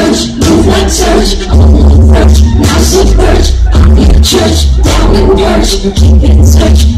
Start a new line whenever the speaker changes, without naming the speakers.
church, move like church. I'm in the church, now see hurts. I'm in the church, down in church. Keep in touch.